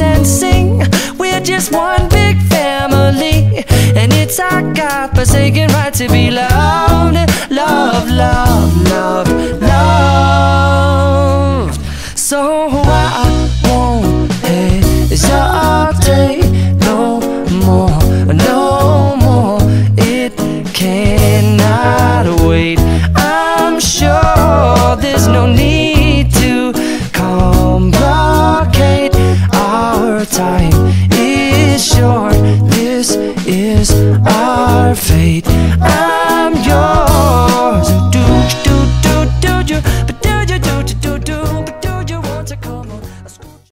And sing. We're just one big family, and it's our God forsaken right to be loved, love, love, love, loved. So time